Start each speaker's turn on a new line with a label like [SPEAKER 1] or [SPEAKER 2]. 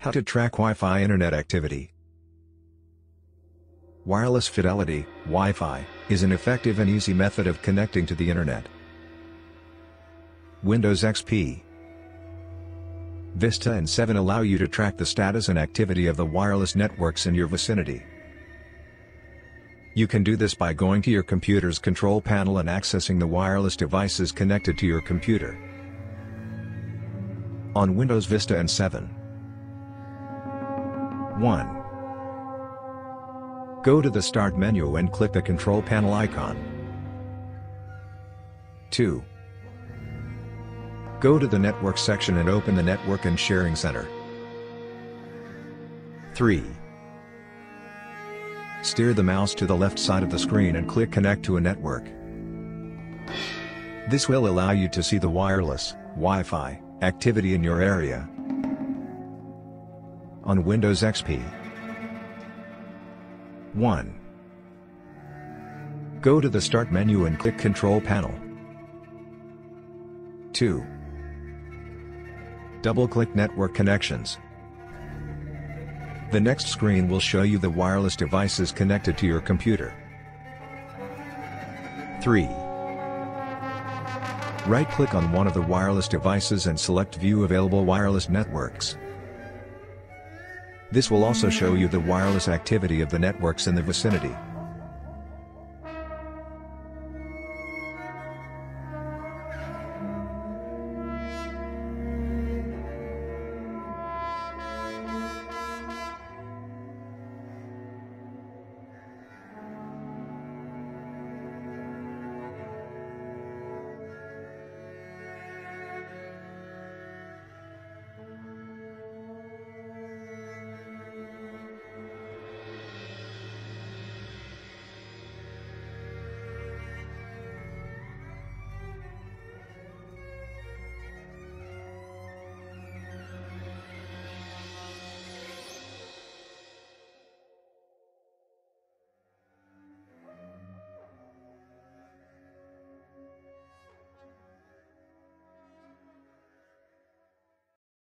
[SPEAKER 1] How to track Wi-Fi internet activity. Wireless Fidelity, Wi-Fi, is an effective and easy method of connecting to the internet. Windows XP Vista and 7 allow you to track the status and activity of the wireless networks in your vicinity. You can do this by going to your computer's control panel and accessing the wireless devices connected to your computer. On Windows Vista and 7 1. Go to the Start menu and click the control panel icon. 2. Go to the Network section and open the Network and Sharing Center. 3. Steer the mouse to the left side of the screen and click Connect to a network. This will allow you to see the wireless, Wi-Fi, activity in your area. On Windows XP 1. Go to the Start menu and click Control Panel. 2. Double-click Network Connections. The next screen will show you the wireless devices connected to your computer. 3. Right-click on one of the wireless devices and select View Available Wireless Networks. This will also show you the wireless activity of the networks in the vicinity.